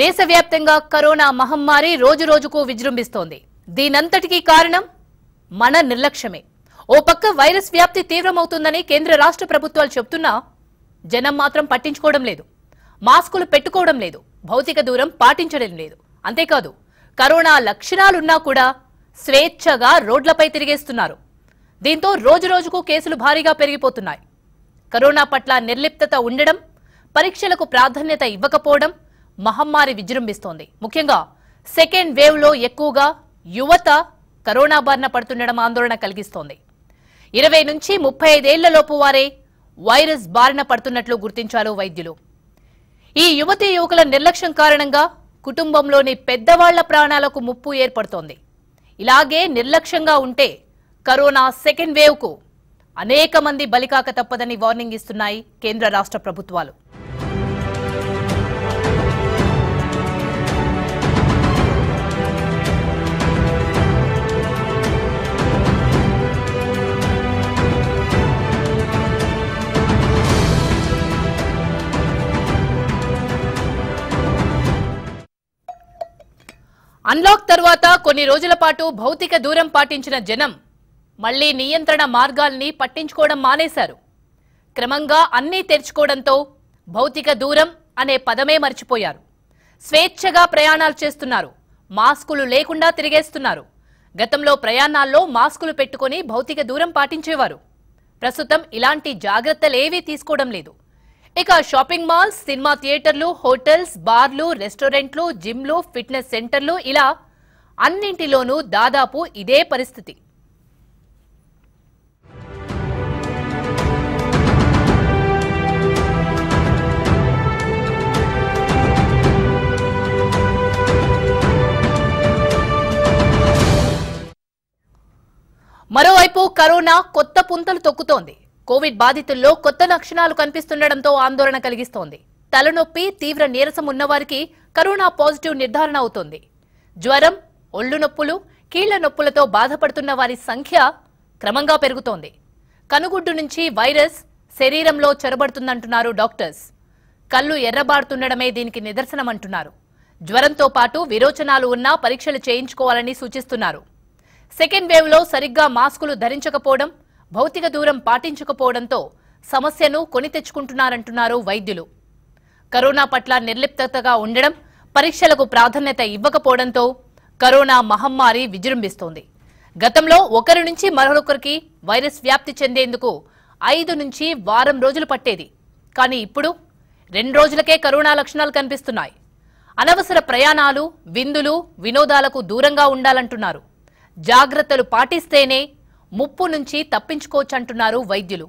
దేశవ్యాప్తంగా కరోనా మహమ్మారి రోజు రోజుకు విజృంభిస్తోంది. దీనంతటికీ కారణం మన నిర్లక్ష్యమే. ఓ పక్క వైరస్ వ్యాప్తి తీవ్రమవుతుందని కేంద్ర రాష్ట్ర ప్రభుత్వాలు చెబుతున్నా జనం మాత్రం పట్టించుకోవడం లేదు. మాస్కులు పెట్టుకోవడం లేదు. భౌతిక దూరం పాటించడం లేదు. అంతేకాదు కరోనా లక్షణాలున్నా కూడా స్వేచ్ఛగా రోడ్లపై తిరిగేస్తున్నారు. దీంతో రోజు రోజుకు కేసులు భారీగా పెరిగిపోతున్నాయి. కరోనా పట్ల నిర్లిప్తత ఉండడం పరీక్షలకు ప్రాధాన్యత ఇవ్వకపోవడం మహమ్మారి విజృంభిస్తోంది. ముఖ్యంగా సెకండ్ వేవ్లో ఎక్కువగా యువత కరోనా బారిన పడుతుండడం ఆందోళన కలిగిస్తోంది. ఇరవై నుంచి ముప్పై ఐదేళ్ళలోపు వారే వైరస్ బారిన పడుతున్నట్లు గుర్తించారు వైద్యులు. ఈ యువతీ యువకుల నిర్లక్ష్యం కారణంగా కుటుంబంలోని పెద్దవాళ్ళ ప్రాణాలకు ముప్పు ఏర్పడుతోంది. ఇలాగే నిర్లక్ష్యంగా ఉంటే కరోనా సెకండ్ వేవ్కు అనేక మంది బలికాక తప్పదని వార్నింగ్ ఇస్తున్నాయి కేంద్ర రాష్ట్ర ప్రభుత్వాలు. అన్లాక్ తర్వాత కొన్ని రోజుల పాటు భౌతిక దూరం పాటించిన జనం మళ్ళీ నియంత్రణ మార్గాల్ని పట్టించుకోవడం మానేశారు. క్రమంగా అన్నీ తెరుచుకోవడంతో భౌతిక దూరం అనే పదమే మర్చిపోయారు. స్వేచ్ఛగా ప్రయాణాలు చేస్తున్నారు. మాస్కులు లేకుండా తిరిగేస్తున్నారు. గతంలో ప్రయాణాల్లో మాస్కులు పెట్టుకొని భౌతిక దూరం పాటించేవారు. ప్రస్తుతం ఇలాంటి జాగ్రత్తలేవీ తీసుకోవడం లేదు. ఇక షాపింగ్ మాల్స్ సినిమా థియేటర్లు హోటల్స్ బార్లు రెస్టారెంట్లు జిమ్లు ఫిట్నెస్ సెంటర్లు ఇలా అన్నింటిలోనూ దాదాపు ఇదే పరిస్థితి. మరోవైపు కరోనా కొత్త పుంతలు తొక్కుతోంది. కోవిడ్ బాధితుల్లో కొత్త లక్షణాలు కనిపిస్తుండటంతో ఆందోళన కలిగిస్తోంది. తలనొప్పి తీవ్ర నీరసం ఉన్నవారికి కరోనా పాజిటివ్ నిర్ధారణ అవుతోంది. జ్వరం ఒళ్ళు నొప్పులు కీళ్ళ నొప్పులతో బాధపడుతున్న వారి సంఖ్య క్రమంగా పెరుగుతోంది. కనుగుడ్డు నుంచి వైరస్ శరీరంలో చొరబడుతుందంటున్నారు డాక్టర్స్. కళ్ళు ఎర్రబారుతుండడమే దీనికి నిదర్శనమంటున్నారు. జ్వరంతో పాటు విరోచనాలు ఉన్నా పరీక్షలు చేయించుకోవాలని సూచిస్తున్నారు. సెకండ్ వేవ్లో సరిగ్గా మాస్కులు ధరించకపోవడం భౌతిక దూరం పాటించకపోవడంతో సమస్యను కొని తెచ్చుకుంటున్నారంటున్నారు వైద్యులు. కరోనా పట్ల నిర్లిప్తతగా ఉండడం పరీక్షలకు ప్రాధాన్యత ఇవ్వకపోవడంతో కరోనా మహమ్మారి విజృంభిస్తోంది. గతంలో ఒకరి నుంచి మరొకరికి వైరస్ వ్యాప్తి చెందేందుకు ఐదు నుంచి వారం రోజులు పట్టేది. కానీ ఇప్పుడు రెండు రోజులకే కరోనా లక్షణాలు కనిపిస్తున్నాయి. అనవసర ప్రయాణాలు విందులు వినోదాలకు దూరంగా ఉండాలంటున్నారు. జాగ్రత్తలు పాటిస్తేనే ముప్పు నుంచి తప్పించుకోవచ్చంటున్నారు వైద్యులు.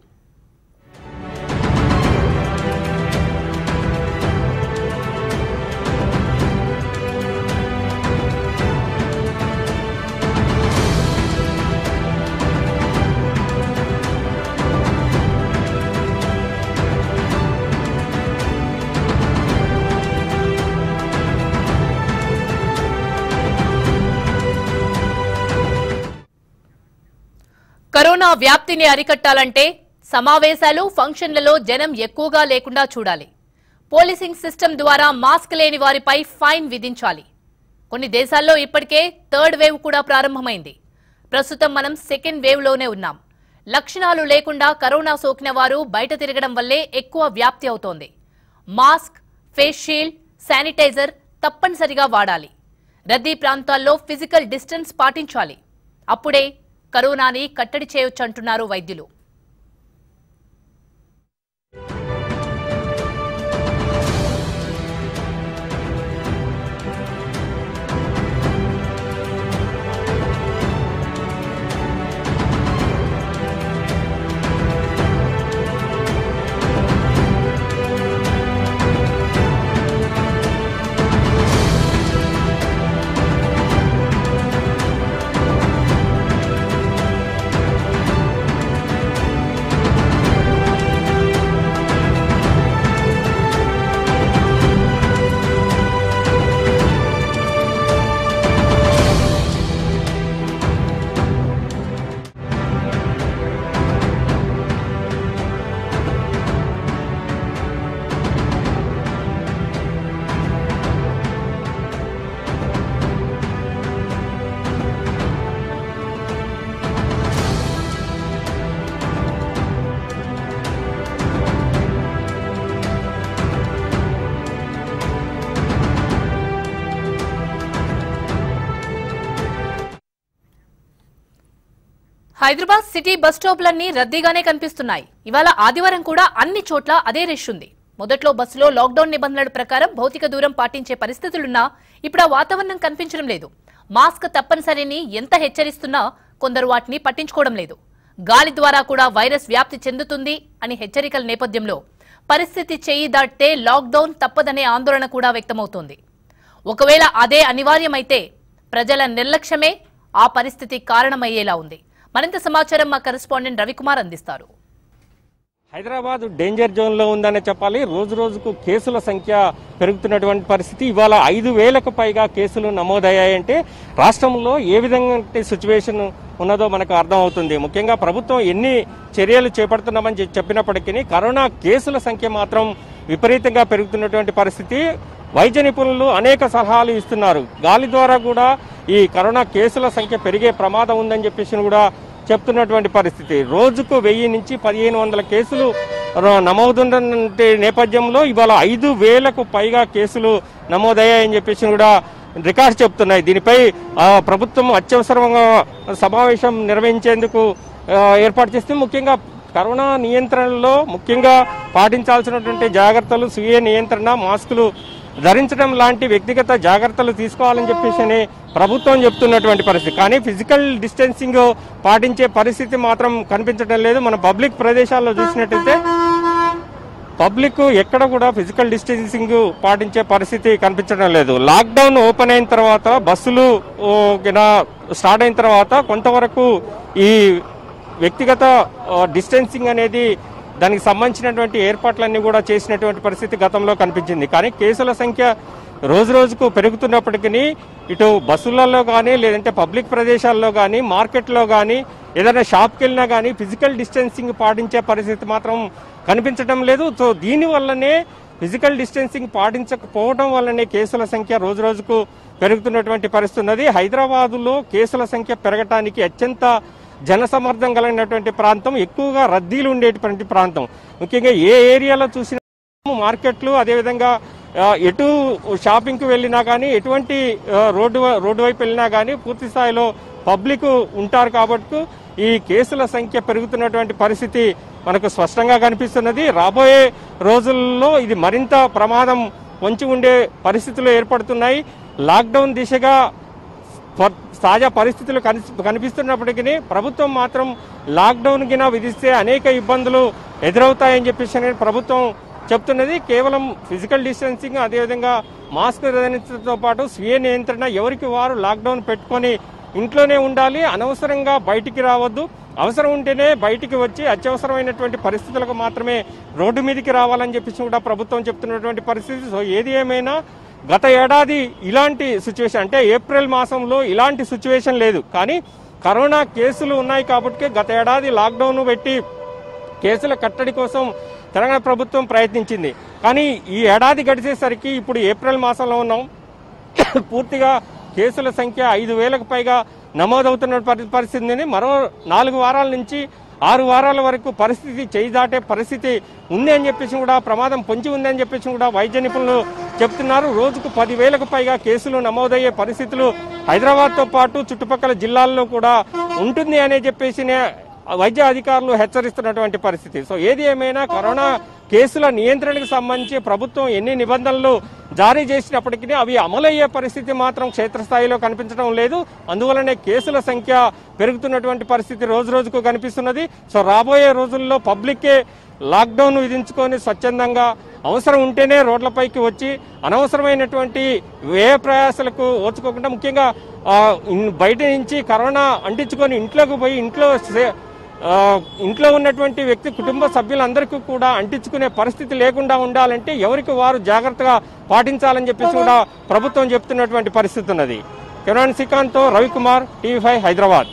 కరోనా వ్యాప్తిని అరికట్టాలంటే సమావేశాలు ఫంక్షన్లలో జనం ఎక్కువగా లేకుండా చూడాలి. పోలీసింగ్ సిస్టమ్ ద్వారా మాస్క్ లేని వారిపై ఫైన్ విధించాలి. కొన్ని దేశాల్లో ఇప్పటికే థర్డ్ వేవ్ కూడా ప్రారంభమైంది. ప్రస్తుతం మనం సెకండ్ వేవ్లోనే ఉన్నాం. లక్షణాలు లేకుండా కరోనా సోకిన వారు బయట తిరగడం వల్లే ఎక్కువ వ్యాప్తి అవుతోంది. మాస్క్ ఫేస్ షీల్డ్ శానిటైజర్ తప్పనిసరిగా వాడాలి. రద్దీ ప్రాంతాల్లో ఫిజికల్ డిస్టెన్స్ పాటించాలి. అప్పుడే కరోనాని కట్టడి చేయొచ్చంటున్నారు వైద్యులు. హైదరాబాద్ సిటీ బస్ స్టాప్లన్నీ రద్దీగానే కనిపిస్తున్నాయి. ఇవాళ ఆదివారం కూడా అన్ని చోట్ల అదే రష్ ఉంది. మొదట్లో బస్సులో లాక్డౌన్ నిబంధనల ప్రకారం భౌతిక దూరం పాటించే పరిస్థితులున్నా ఇప్పుడు ఆ వాతావరణం కనిపించడం లేదు. మాస్క్ తప్పనిసరిని ఎంత హెచ్చరిస్తున్నా కొందరు వాటిని పట్టించుకోవడం లేదు. గాలి ద్వారా కూడా వైరస్ వ్యాప్తి చెందుతుంది అని హెచ్చరికల నేపథ్యంలో పరిస్థితి చేయి దాటితే లాక్డౌన్ తప్పదనే ఆందోళన కూడా వ్యక్తమవుతోంది. ఒకవేళ అదే అనివార్యమైతే ప్రజల నిర్లక్ష్యమే ఆ పరిస్థితి కారణమయ్యేలా ఉంది. మరింత సమాచారం మా కరెస్పాండెంట్ రవికుమార్ అందిస్తారు. హైదరాబాద్ డేంజర్ జోన్లో ఉందనే చెప్పాలి. రోజు రోజుకు కేసుల సంఖ్య పెరుగుతున్నటువంటి పరిస్థితి. ఇవాళ ఐదు వేలకు పైగా కేసులు నమోదయ్యాయంటే రాష్ట్రంలో ఏ విధంగా సిచ్యువేషన్ ఉన్నదో మనకు అర్థమవుతుంది. ముఖ్యంగా ప్రభుత్వం ఎన్ని చర్యలు చేపడుతున్నామని చెప్పినప్పటికీ కరోనా కేసుల సంఖ్య మాత్రం విపరీతంగా పెరుగుతున్నటువంటి పరిస్థితి. వైద్య నిపుణులు అనేక సలహాలు ఇస్తున్నారు. గాలి ద్వారా కూడా ఈ కరోనా కేసుల సంఖ్య పెరిగే ప్రమాదం ఉందని చెప్పేసి కూడా చెప్తున్నటువంటి పరిస్థితి. రోజుకు వెయ్యి నుంచి పదిహేను వందల కేసులు ర- నమోదున్న నేపథ్యంలో ఇవాళ ఐదు వేలకు పైగా కేసులు నమోదయ్యాయని చెప్పేసి కూడా రికార్డ్స్ చెప్తున్నాయి. దీనిపై ఆ, ప్రభుత్వం అత్యవసరంగా సమావేశం నిర్వహించేందుకు ఏర్పాటు చేస్తే ముఖ్యంగా కరోనా నియంత్రణలో ముఖ్యంగా పాటించాల్సినటువంటి జాగ్రత్తలు స్వీయ నియంత్రణ మాస్కులు ధరించడం లాంటి వ్యక్తిగత జాగ్రత్తలు తీసుకోవాలని చెప్పేసి అని ప్రభుత్వం చెప్తున్నటువంటి పరిస్థితి. కానీ ఫిజికల్ డిస్టెన్సింగ్ పాటించే పరిస్థితి మాత్రం కనిపించడం లేదు. మన పబ్లిక్ ప్రదేశాల్లో చూసినట్టయితే పబ్లిక్ ఎక్కడ కూడా ఫిజికల్ డిస్టెన్సింగ్ పాటించే పరిస్థితి కనిపించడం లేదు. లాక్డౌన్ ఓపెన్ అయిన తర్వాత బస్సులు స్టార్ట్ అయిన తర్వాత కొంతవరకు ఈ వ్యక్తిగత డిస్టెన్సింగ్ అనేది దానికి సంబంధించినటువంటి ఏర్పాట్లన్నీ కూడా చేసినటువంటి పరిస్థితి గతంలో కనిపించింది. కానీ కేసుల సంఖ్య రోజు రోజుకు పెరుగుతున్నప్పటికీ ఇటు బస్సులలో కానీ లేదంటే పబ్లిక్ ప్రదేశాల్లో కానీ మార్కెట్లో కానీ ఏదైనా షాప్కి వెళ్ళినా కానీ ఫిజికల్ డిస్టెన్సింగ్ పాటించే పరిస్థితి మాత్రం కనిపించడం లేదు. సో దీనివల్లనే ఫిజికల్ డిస్టెన్సింగ్ పాటించకపోవడం వల్లనే కేసుల సంఖ్య రోజు రోజుకు పెరుగుతున్నటువంటి పరిస్థితి ఉన్నది. హైదరాబాదులో కేసుల సంఖ్య పెరగటానికి అత్యంత జనసమర్థం కలిగినటువంటి ప్రాంతం ఎక్కువగా రద్దీలు ఉండేటువంటి ప్రాంతం. ముఖ్యంగా ఏ ఏరియాలో చూసినా మార్కెట్లు అదేవిధంగా ఎటు షాపింగ్కి వెళ్ళినా కానీ ఎటువంటి రోడ్డు రోడ్డు వైపు వెళ్ళినా కానీ పూర్తి స్థాయిలో పబ్లిక్ ఉంటారు కాబట్టి ఈ కేసుల సంఖ్య పెరుగుతున్నటువంటి పరిస్థితి మనకు స్పష్టంగా కనిపిస్తున్నది. రాబోయే రోజుల్లో ఇది మరింత ప్రమాదం వంచి ఉండే పరిస్థితులు ఏర్పడుతున్నాయి. లాక్డౌన్ దిశగా తాజా పరిస్థితులు కనిపిస్తున్నప్పటికీ ప్రభుత్వం మాత్రం లాక్డౌన్ గిన విధిస్తే అనేక ఇబ్బందులు ఎదురవుతాయని చెప్పేసి అనేది ప్రభుత్వం చెప్తున్నది. కేవలం ఫిజికల్ డిస్టెన్సింగ్ అదేవిధంగా మాస్క్ ధరించడంతో పాటు స్వీయ నియంత్రణ ఎవరికి వారు లాక్డౌన్ పెట్టుకొని ఇంట్లోనే ఉండాలి అనవసరంగా బయటికి రావద్దు. అవసరం ఉంటేనే బయటికి వచ్చి అత్యవసరమైనటువంటి పరిస్థితులకు మాత్రమే రోడ్డు మీదకి రావాలని చెప్పేసి కూడా ప్రభుత్వం చెప్తున్నటువంటి పరిస్థితి. సో ఏది ఏమైనా గత ఏడాది ఇలాంటి సిచ్యువేషన్ అంటే ఏప్రిల్ మాసంలో ఇలాంటి సిచ్యువేషన్ లేదు. కానీ కరోనా కేసులు ఉన్నాయి కాబట్టి గత ఏడాది లాక్డౌన్ పెట్టి కేసుల కట్టడి కోసం తెలంగాణ ప్రభుత్వం ప్రయత్నించింది. కానీ ఈ ఏడాది గడిచేసరికి ఇప్పుడు ఏప్రిల్ మాసంలో ఉన్నాం. పూర్తిగా కేసుల సంఖ్య ఐదు వేలకు పైగా నమోదవుతున్న పరి- పరిస్థితి మరో నాలుగు వారాల నుంచి ఆరు వారాల వరకు పరిస్థితి చేయి దాటే పరిస్థితి ఉంది అని చెప్పేసి కూడా ప్రమాదం పొంచి ఉంది అని చెప్పేసి కూడా వైద్య నిపుణులు చెప్తున్నారు. రోజుకు పదివేలకు పైగా కేసులు నమోదయ్యే పరిస్థితులు హైదరాబాద్తో పాటు చుట్టుపక్కల జిల్లాల్లో కూడా ఉంటుంది అనే చెప్పేసి వైద్య అధికారులు హెచ్చరిస్తున్నటువంటి పరిస్థితి. సో ఏది ఏమైనా కరోనా కేసుల నియంత్రణకు సంబంధించి ప్రభుత్వం ఎన్ని నిబంధనలు జారీ చేసినప్పటికీ అవి అమలయ్యే పరిస్థితి మాత్రం క్షేత్రస్థాయిలో కనిపించడం లేదు. అందువలనే కేసుల సంఖ్య పెరుగుతున్నటువంటి పరిస్థితి రోజు రోజుకు కనిపిస్తున్నది. సో రాబోయే రోజుల్లో పబ్లిక్కే లాక్డౌన్ విధించుకొని స్వచ్ఛందంగా అవసరం ఉంటేనే రోడ్లపైకి వచ్చి అనవసరమైనటువంటి వ్యయ ప్రయాసాలకు ఓచుకోకుండా ముఖ్యంగా బయట నుంచి కరోనా అంటించుకొని ఇంట్లోకి పోయి ఇంట్లో ఇంట్లో ఉన్నటువంటి వ్యక్తి కుటుంబ సభ్యులందరికీ కూడా అంటించుకునే పరిస్థితి లేకుండా ఉండాలంటే ఎవరికి వారు జాగ్రత్తగా పాటించాలని చెప్పేసి కూడా ప్రభుత్వం చెప్తున్నటువంటి పరిస్థితి ఉన్నది. కిరణ్ శ్రీకాంత్తో రవికుమార్ టీవీ ఫైవ్ హైదరాబాద్.